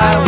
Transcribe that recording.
I 我